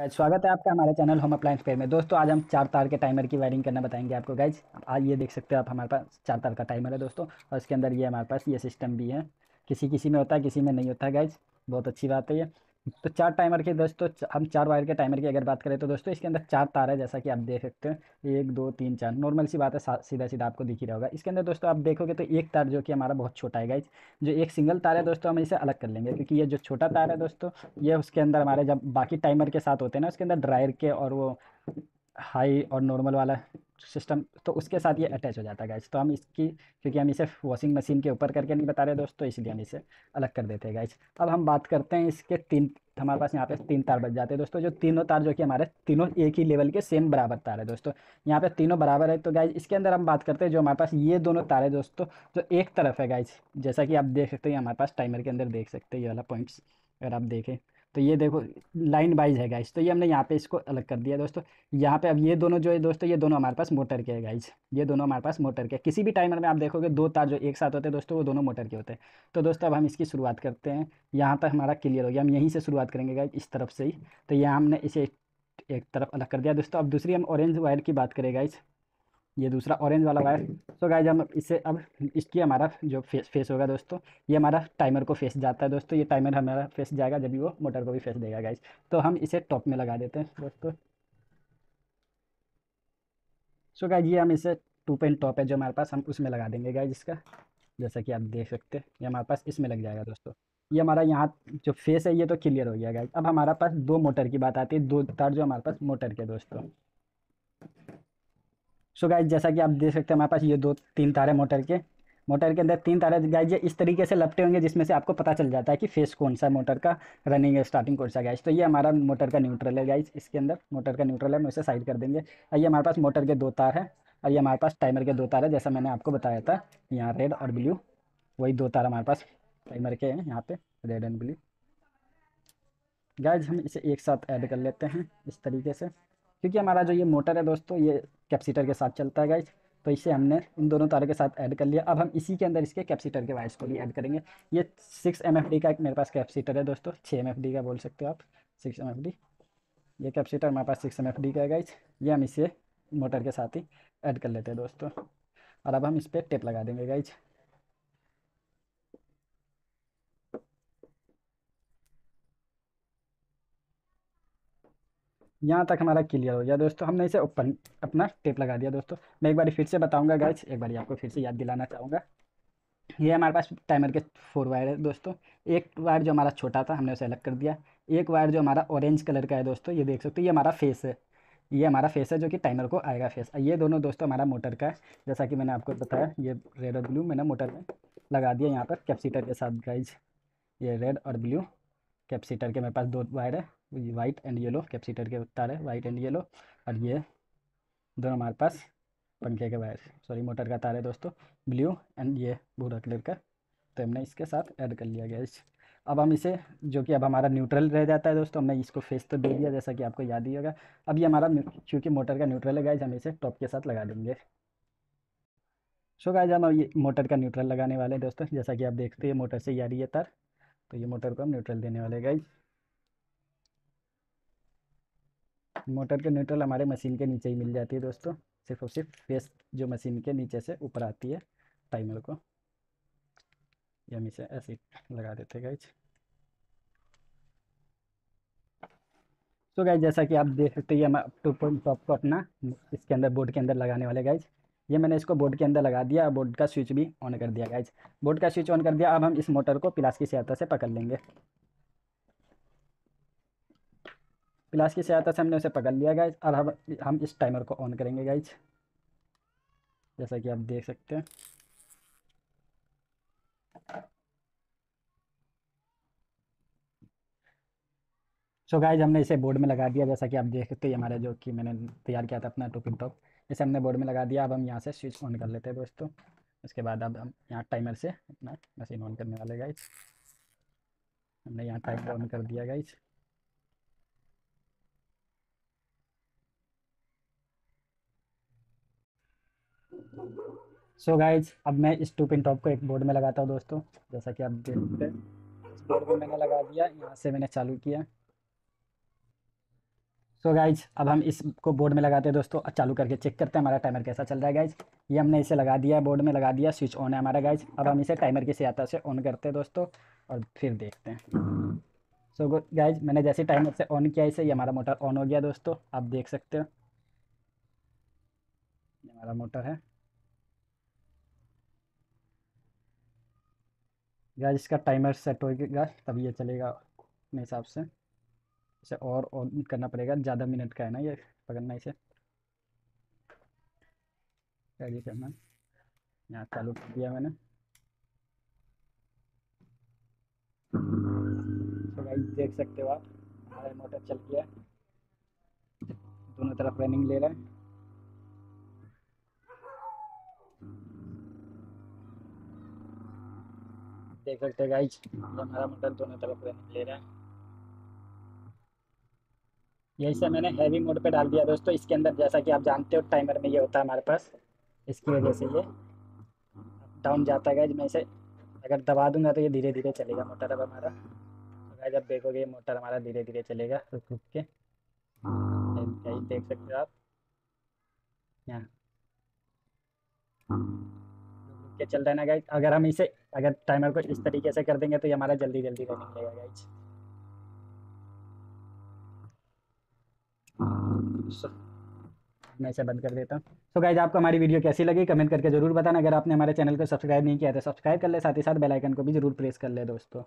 स्वागत है आपका हमारे चैनल होम अप्लायंस पेयर में। दोस्तों, आज हम चार तार के टाइमर की वायरिंग करना बताएँगे आपको गाइज़ आज ये देख सकते हो, आप हमारे पास चार तार का टाइमर है, दोस्तों, और इसके अंदर ये हमारे पास ये सिस्टम भी है। किसी किसी में होता है, किसी में नहीं होता है गाइज़ बहुत अच्छी बात है ये। तो चार टाइमर के दोस्तों हम चार वायर के टाइमर की अगर बात करें तो दोस्तों इसके अंदर चार तार है, जैसा कि आप देख सकते हो। एक, दो, तीन, चार नॉर्मल सी बात है सीधा सीधा आपको दिख ही रहा होगा। इसके अंदर दोस्तों आप देखोगे तो एक तार जो कि हमारा बहुत छोटा है गाइज़ जो एक सिंगल तार है दोस्तों हम इसे अलग कर लेंगे, क्योंकि ये जो छोटा तार है दोस्तों, ये उसके अंदर हमारे जब बाकी टाइमर के साथ होते हैं ना, उसके अंदर ड्रायर के और वो हाई और नॉर्मल वाला सिस्टम तो उसके साथ ये अटैच हो जाता है गाइज़ तो हम इसकी, क्योंकि हम इसे वॉशिंग मशीन के ऊपर करके नहीं बता रहे दोस्तों इसलिए हम इसे अलग कर देते हैं गाइज़ अब हम बात करते हैं इसके तीन, हमारे पास यहाँ पे तीन तार बच जाते हैं दोस्तों, जो तीनों तार जो कि हमारे तीनों एक ही लेवल के सेम बराबर तार है दोस्तों. यहाँ पे तीनों बराबर है तो गाइज़ इसके अंदर हम बात करते हैं जो हमारे पास ये दोनों तार है दोस्तों, जो एक तरफ़ है गाइज़ जैसा कि आप देख सकते हैं, हमारे पास टाइमर के अंदर देख सकते हैं ये वाला पॉइंट्स अगर आप देखें. तो ये देखो, लाइन वाइज है गाइज़ तो ये हमने यहाँ पे इसको अलग कर दिया दोस्तों। यहाँ पे अब ये दोनों जो है दोस्तों, ये दोनों हमारे पास मोटर के है गाइज़ ये दोनों हमारे पास मोटर के किसी भी टाइमर में आप देखोगे दो तार जो एक साथ होते हैं दोस्तों, वो दोनों मोटर के होते हैं। तो दोस्तों अब हम इसकी शुरुआत करते हैं। यहाँ पर हमारा क्लियर हो गया, हम यहीं से शुरुआत करेंगे गाइज़ इस तरफ़ से ही। तो यहाँ हमने इसे एक तरफ़ अलग कर दिया दोस्तों। अब दूसरी हम ऑरेंज वायर की बात करें गाइज़ ये दूसरा ऑरेंज वाला वायर। सो गाइज़ हम इसे अब इसकी हमारा जो फेस फेस होगा दोस्तों, ये हमारा टाइमर को फेस जाता है दोस्तों। ये टाइमर हमारा फेस जाएगा जब भी वो मोटर को भी फेस देगा गाइज़ तो हम इसे टॉप में लगा देते हैं दोस्तों। सो गाइज़ ये हम इसे टू पेन टॉप है जो हमारे पास, हम उसमें लगा देंगे गाइज़ इसका। जैसा कि आप देख सकते हैं, ये हमारे पास इसमें लग जाएगा दोस्तों। ये हमारा यहाँ जो फेस है, ये तो क्लियर हो गया गाइज़ अब हमारा पास दो मोटर की बात आती है, दो तार जो हमारे पास मोटर के दोस्तों। सो गाइज़ जैसा कि आप देख सकते हैं, हमारे पास ये दो तीन तारे मोटर के मोटर के अंदर तीन तारे गाइज़ ये इस तरीके से लपटे होंगे जिसमें से आपको पता चल जाता है कि फेस कौन सा मोटर का रनिंग है स्टार्टिंग कौन सा गाइज़ तो ये हमारा मोटर का न्यूट्रल है गाइज़ इसके अंदर मोटर का न्यूट्रल है, हम उसे साइड कर देंगे. और ये हमारे पास मोटर के दो तार है. और ये हमारे पास टाइमर के दो तार है, जैसा मैंने आपको बताया था. यहाँ रेड और ब्लू वही दो तार हमारे पास टाइमर के हैं, यहाँ पे रेड एंड ब्लू गाइज़ हम इसे एक साथ ऐड कर लेते हैं इस तरीके से. क्योंकि हमारा जो ये मोटर है दोस्तों, ये कैप्सीटर के साथ चलता है गाइज़ तो इसे हमने इन दोनों तारों के साथ ऐड कर लिया। अब हम इसी के अंदर इसके कैप्सीटर के वायर्स को भी ऐड करेंगे। ये सिक्स एम का एक मेरे पास कैप्सीटर है दोस्तों। छः एम का बोल सकते हो आप। सिक्स एम ये कैप्सीटर हमारे पास सिक्स एम का है गाइज़ ये हम इसे मोटर के साथ ही ऐड कर लेते हैं दोस्तों। और अब हम इस पर टेप लगा देंगे गाइज़ यहाँ तक हमारा क्लियर हो गया। दोस्तों, हमने इसे ओपन अपना टेप लगा दिया। दोस्तों, मैं एक बार फिर से बताऊँगा गाइज़ एक बार आपको फिर से याद दिलाना चाहूँगा। ये हमारे पास टाइमर के फोर वायर है। दोस्तों, एक वायर जो हमारा छोटा था, हमने उसे अलग कर दिया। एक वायर जो हमारा ऑरेंज कलर का है, दोस्तों, ये देख सकते हो, ये हमारा फेस है। ये हमारा फेस है जो कि टाइमर को आएगा फेस ये दोनों दोस्तों हमारा मोटर का है। जैसा कि मैंने आपको बताया, ये रेड और ब्लू मैंने मोटर में लगा दिया यहाँ पर कैप्सीटर के साथ गाइज़ ये रेड और ब्लू कैप्सीटर के मेरे पास दो वायर है। वाइट एंड येलो कैप्सीटर के तार है वाइट एंड येलो और ये दोनों हमारे पास पंखे के वायर सॉरी मोटर का तार है दोस्तों ब्लू एंड ये भूरा कलर का। तो हमने इसके साथ ऐड कर लिया गया इस अब हम इसे, जो कि अब हमारा न्यूट्रल रह जाता है दोस्तों, हमने इसको फेस तो दे दिया, जैसा कि आपको याद ही होगा। अब ये हमारा क्योंकि मोटर का न्यूट्रल है गाइज़ हम इसे टॉप के साथ लगा देंगे। सो गाइज़ हम ये मोटर का न्यूट्रल लगाने वाले हैं दोस्तों। जैसा कि आप देखते हैं मोटर से ही आ रही है तार। तो ये मोटर को हम न्यूट्रल देने वाले गाइज़ मोटर के न्यूट्रल हमारे मशीन के नीचे ही मिल जाती है दोस्तों। सिर्फ़ और सिर्फ़ फेस जो मशीन के नीचे से ऊपर आती है टाइमर को। ये हम इसे ऐसे लगा देते गाइज़ तो गाइज़ जैसा कि आप देख सकते हैं, हम टू पॉइंट टॉप को अपना इसके अंदर बोर्ड के अंदर लगाने वाले गाइज़ ये मैंने इसको बोर्ड के अंदर लगा दिया बोर्ड का स्विच भी ऑन कर दिया गाइज़ बोर्ड का स्विच ऑन कर दिया, अब हम इस मोटर को प्लास की सहायता से पकड़ लेंगे। प्लास की सहायता से हमने उसे पकड़ लिया गाइज़ और हम हम इस टाइमर को ऑन करेंगे गाइज़ जैसा कि आप देख सकते हैं। सो so गाइज़ हमने इसे बोर्ड में लगा दिया। जैसा कि आप देख सकते हैं हमारे जो कि मैंने तैयार किया था अपना टोपिन टॉप इसे हमने बोर्ड में लगा दिया। अब हम यहाँ से स्विच ऑन कर लेते हैं दोस्तों। उसके बाद अब हम यहाँ टाइमर से अपना मशीन ऑन करने वाले गाइज़ हमने यहाँ टाइमर ऑन कर दिया गाइज़ सो so गाइज़ अब मैं इस टू पिन टॉप को एक बोर्ड में लगाता हूँ दोस्तों। जैसा कि आप देख सकते हैं इस बोर्ड में मैंने लगा दिया यहाँ से मैंने चालू किया। सो so गाइज़ अब हम इसको बोर्ड में लगाते हैं दोस्तों। चालू करके चेक करते हैं हमारा टाइमर कैसा चल रहा है गाइज़ ये हमने इसे लगा दिया बोर्ड में लगा दिया स्विच ऑन है हमारा गाइज़ अब हम इसे टाइमर की सहायता से ऑन करते हैं दोस्तों और फिर देखते हैं। सो so, गाइज़ मैंने जैसे टाइमर से ऑन किया इसे ये हमारा मोटर ऑन हो गया दोस्तों। आप देख सकते हो। हमारा मोटर है। गाइज़ इसका टाइमर सेट होगा तब ये चलेगा अपने हिसाब से। इसे और ऑन करना पड़ेगा, ज़्यादा मिनट का है ना ये, पकड़ना इसे। रेडी करना। यहाँ चालू कर दिया मैंने। तो भाई देख सकते हो आप, हमारा मोटर चल गया। दोनों तरफ़ रनिंग ले रहा है। देख सकते हैं गाइज़ हमारा मोटर दोनों तरफ़ रनिंग ले रहा है यही से मैंने हैवी मोड पे डाल दिया दोस्तों इसके अंदर जैसा कि आप जानते हो टाइमर में ये होता है हमारे पास। इसकी वजह से ये डाउन जाता है मैं इसे अगर दबा दूँगा तो ये धीरे धीरे चलेगा मोटर अब हमारा। तो जब देखोगे मोटर हमारा धीरे धीरे चलेगा। रुक रुक के यही देख सकते हो आप। यहाँ। के चल रहा है ना गाइज़ अगर हम इसे, अगर टाइमर को इस तरीके से कर देंगे तो ये हमारा जल्दी जल्दी रनिंग लेगा गाइज़ मैं इसे बंद कर देता हूँ. सो गाइज़ आपको हमारी वीडियो कैसी लगी? कमेंट करके ज़रूर बताना. अगर आपने हमारे चैनल को सब्सक्राइब नहीं किया तो सब्सक्राइब कर ले. साथ ही साथ बेल आइकन को भी ज़रूर प्रेस कर ले, दोस्तों.